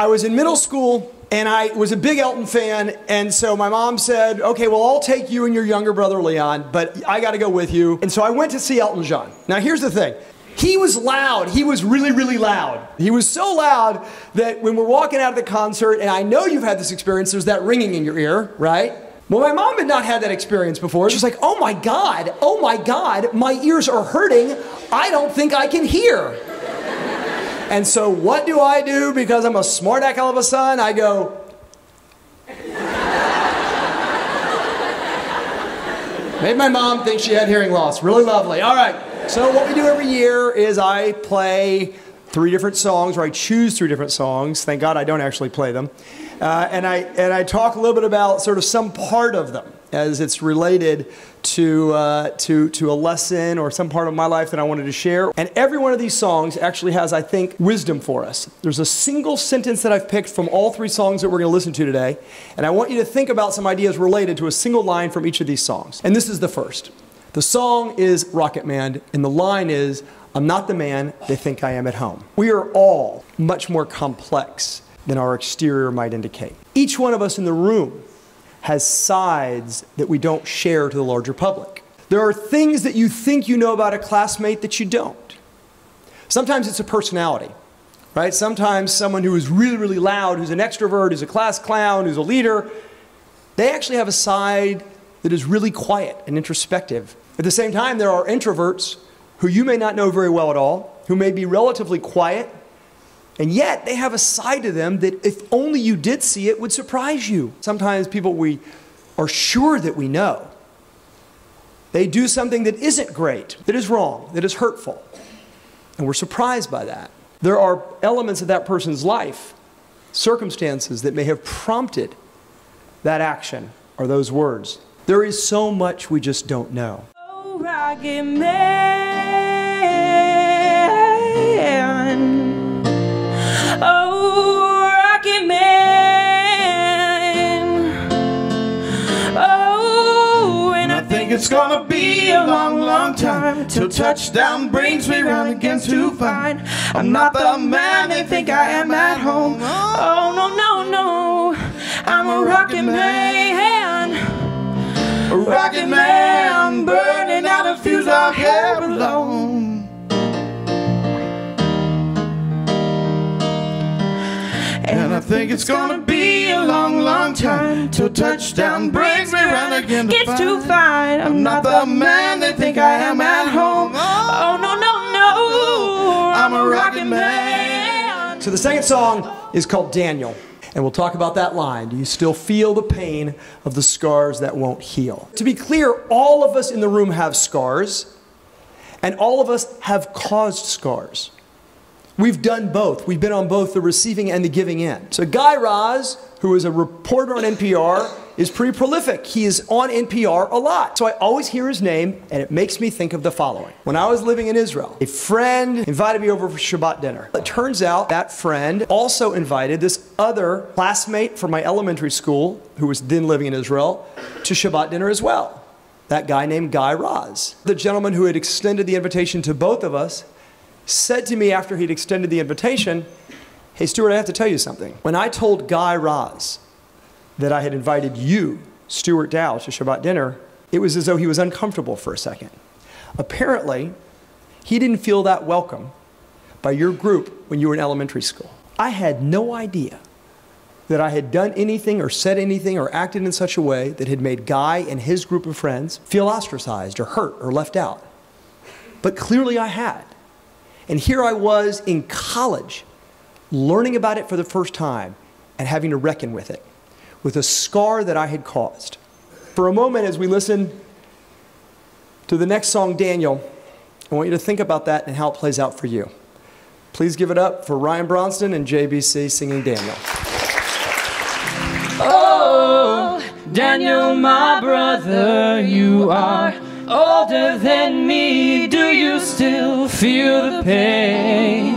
I was in middle school and I was a big Elton fan. And so my mom said, okay, well, I'll take you and your younger brother Leon, but I got to go with you. And so I went to see Elton John. Now, here's the thing. He was loud. He was really, really loud. He was so loud that when we're walking out of the concert, and I know you've had this experience, there's that ringing in your ear, right? Well, my mom had not had that experience before. She's like, oh my God, oh my God, my ears are hurting. I don't think I can hear. And so, what do I do because I'm a smart aleck of a son? I go, Made my mom think she had hearing loss. Really lovely. All right. So, what we do every year is I play three different songs, or I choose three different songs. Thank God I don't actually play them. Uh, and, I, and I talk a little bit about sort of some part of them as it's related to, uh, to, to a lesson or some part of my life that I wanted to share. And every one of these songs actually has, I think, wisdom for us. There's a single sentence that I've picked from all three songs that we're going to listen to today. And I want you to think about some ideas related to a single line from each of these songs. And this is the first. The song is Rocket Man, and the line is, I'm not the man they think I am at home. We are all much more complex than our exterior might indicate. Each one of us in the room has sides that we don't share to the larger public. There are things that you think you know about a classmate that you don't. Sometimes it's a personality, right? Sometimes someone who is really, really loud, who's an extrovert, who's a class clown, who's a leader, they actually have a side that is really quiet and introspective. At the same time, there are introverts who you may not know very well at all, who may be relatively quiet, and yet they have a side to them that if only you did see it would surprise you. Sometimes people we are sure that we know, they do something that isn't great, that is wrong, that is hurtful. And we're surprised by that. There are elements of that person's life, circumstances that may have prompted that action or those words. There is so much we just don't know. Oh, It's gonna be a long, long time till touchdown brings me round again to find I'm not the man they think I am at home. Oh no, no, no, I'm a rockin' man, a rockin' man, burning out a fuse out here alone. And I think it's gonna be a long, long time till touchdown brings me round again to Gets too fine. I'm not the man they think I am at home. Oh no, no, no. I'm a rockin' man. So the second song is called Daniel. And we'll talk about that line. Do you still feel the pain of the scars that won't heal? To be clear, all of us in the room have scars, and all of us have caused scars. We've done both. We've been on both the receiving and the giving end. So Guy Raz, who is a reporter on NPR, is pretty prolific. He is on NPR a lot. So I always hear his name, and it makes me think of the following. When I was living in Israel, a friend invited me over for Shabbat dinner. It turns out that friend also invited this other classmate from my elementary school, who was then living in Israel, to Shabbat dinner as well. That guy named Guy Raz. The gentleman who had extended the invitation to both of us said to me after he'd extended the invitation, Hey, Stuart, I have to tell you something. When I told Guy Raz that I had invited you, Stuart Dow, to Shabbat dinner, it was as though he was uncomfortable for a second. Apparently, he didn't feel that welcome by your group when you were in elementary school. I had no idea that I had done anything or said anything or acted in such a way that had made Guy and his group of friends feel ostracized or hurt or left out. But clearly I had. And here I was in college, learning about it for the first time and having to reckon with it, with a scar that I had caused. For a moment, as we listen to the next song, Daniel, I want you to think about that and how it plays out for you. Please give it up for Ryan Bronston and JBC singing Daniel. Oh, Daniel, my brother, you are older than me, do you still feel the pain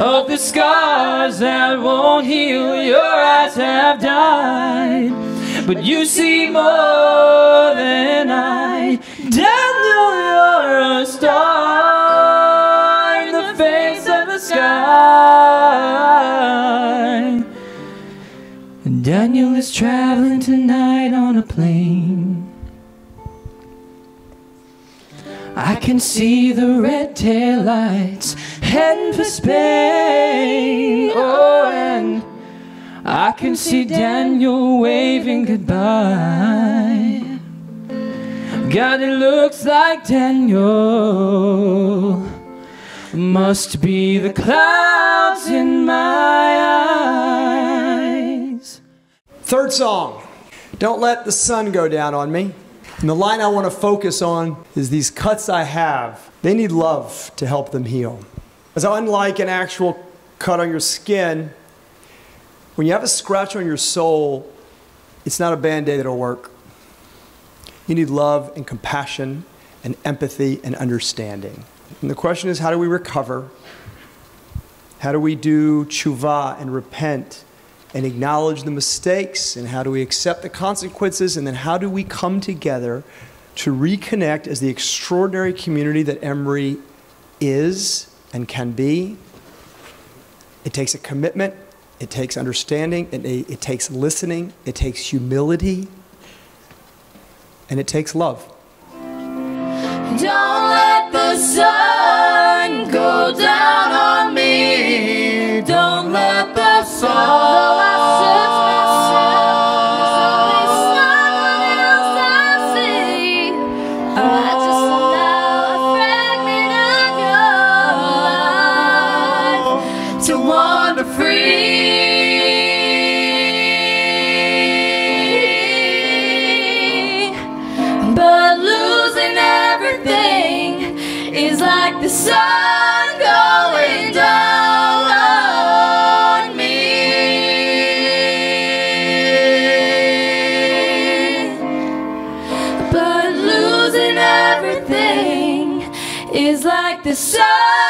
of the scars that won't heal? Your eyes have died, but you see more than I. Daniel, you're a star in the face of the sky. Daniel is traveling tonight on a plane. I can see the red tail lights heading for Spain. Oh, and I can see Daniel waving goodbye. God, it looks like Daniel must be the clouds in my eyes. Third song, Don't Let the Sun Go Down on Me. And the line I want to focus on is these cuts I have, they need love to help them heal. As unlike an actual cut on your skin, when you have a scratch on your soul, it's not a band aid that'll work. You need love and compassion and empathy and understanding. And the question is how do we recover? How do we do tshuva and repent and acknowledge the mistakes? And how do we accept the consequences? And then how do we come together to reconnect as the extraordinary community that Emery is and can be? It takes a commitment, it takes understanding, it, it takes listening, it takes humility, and it takes love. Don't let the sun go down on me. But losing everything is like the sun is like the sun